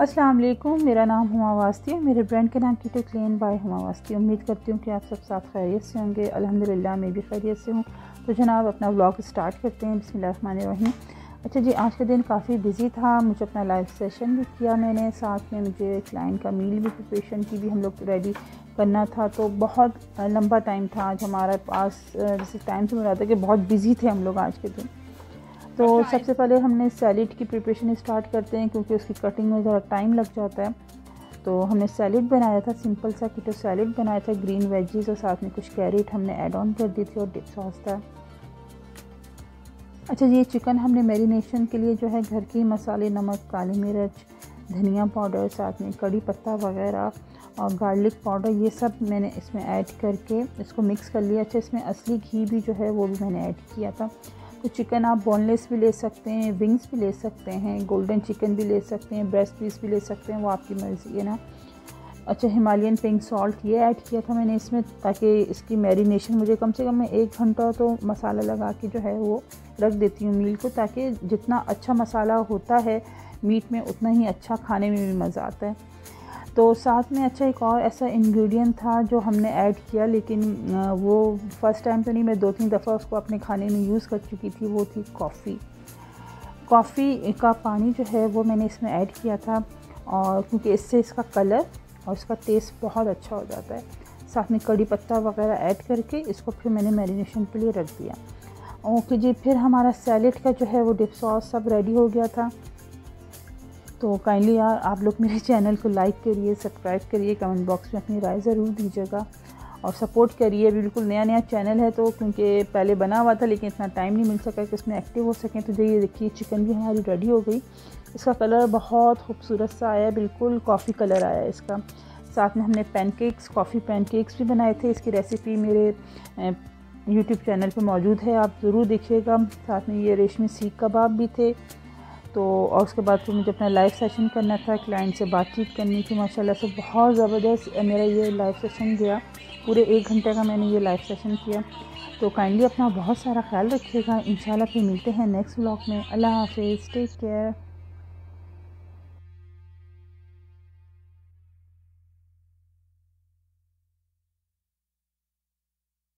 अस्सलाम वालेकुम मेरा नाम हुमा वास्ती है, मेरे ब्रांड के नाम की क्लीन बाय हुमा वास्ती। उम्मीद करती हूँ कि आप सब साथ खैरियत से होंगे, अल्हम्दुलिल्लाह, मैं भी खैरियत से हूँ। तो जनाब, अपना व्लॉग स्टार्ट करते हैं, बिस्मिल्लाहिर्रहमानिर्रहीम। अच्छा जी, आज का दिन काफ़ी बिज़ी था, मुझे अपना लाइव सेशन भी किया मैंने, साथ में मुझे क्लाइंट का मील भी प्रिपरेशन की भी हम लोग रेडी करना था। तो बहुत लंबा टाइम था आज हमारे पास, जैसे टाइम से मिला था कि बहुत बिज़ी थे हम लोग आज के दिन। तो सबसे पहले हमने सैलिड की प्रिपरेशन स्टार्ट करते हैं क्योंकि उसकी कटिंग में ज़रा टाइम लग जाता है। तो हमने सैलड बनाया था सिंपल सा किटो सैलिड बनाया था ग्रीन वेजीज और साथ में कुछ कैरेट हमने ऐड ऑन कर दी थी और डिप सॉस था। अच्छा ये चिकन हमने मेरीनेशन के लिए जो है घर के मसाले नमक काली मिर्च धनिया पाउडर साथ में कड़ी पत्ता वगैरह और गार्लिक पाउडर ये सब मैंने इसमें ऐड करके इसको मिक्स कर लिया। अच्छा इसमें असली घी भी जो है वो भी मैंने ऐड किया था। तो चिकन आप बोनलेस भी ले सकते हैं विंग्स भी ले सकते हैं गोल्डन चिकन भी ले सकते हैं ब्रेस्ट पीस भी ले सकते हैं, वो आपकी मर्ज़ी है ना। अच्छा हिमालयन पिंक सॉल्ट ये ऐड किया था मैंने इसमें ताकि इसकी मैरिनेशन मुझे कम से कम मैं एक घंटा तो मसाला लगा के जो है वो रख देती हूँ मील को, ताकि जितना अच्छा मसाला होता है मीट में उतना ही अच्छा खाने में भी मज़ा आता है। तो साथ में अच्छा एक और ऐसा इंग्रेडिएंट था जो हमने ऐड किया, लेकिन वो फ़र्स्ट टाइम तो नहीं, मैं दो तीन दफ़ा उसको अपने खाने में यूज़ कर चुकी थी, वो थी कॉफ़ी कॉफ़ी का पानी जो है वो मैंने इसमें ऐड किया था, और क्योंकि इससे इसका कलर और इसका टेस्ट बहुत अच्छा हो जाता है। साथ में कड़ी पत्ता वगैरह ऐड करके इसको फिर मैंने मैरिनेशन के लिए रख दिया। ओके जी, फिर हमारा सैलेड का जो है वो डिप सॉस सब रेडी हो गया था। तो काइंडली यार, आप लोग मेरे चैनल को लाइक करिए सब्सक्राइब करिए कमेंट बॉक्स में अपनी राय ज़रूर दीजिएगा और सपोर्ट करिए। बिल्कुल नया नया चैनल है तो क्योंकि पहले बना हुआ था लेकिन इतना टाइम नहीं मिल सका कि उसमें एक्टिव हो सकें। तो ये देखिए चिकन भी हमारी रेडी हो गई। इसका कलर बहुत खूबसूरत सा आया बिल्कुल कॉफ़ी कलर आया इसका। साथ में हमने पैनकेक्स कॉफ़ी पैनकेक्स भी बनाए थे। इसकी रेसिपी मेरे यूट्यूब चैनल पर मौजूद है, आप ज़रूर देखिएगा। साथ में ये रेशमी सीख कबाब भी थे। तो और उसके बाद फिर मुझे अपना लाइव सेशन करना था क्लाइंट से बातचीत करनी थी, माशाल्लाह से बहुत ज़बरदस्त मेरा ये लाइव सेशन गया। पूरे एक घंटे का मैंने ये लाइव सेशन किया। तो काइंडली अपना बहुत सारा ख्याल रखिएगा। इन फिर मिलते हैं नेक्स्ट ब्लॉग में। अल्लाह हाफिज़ टेक केयर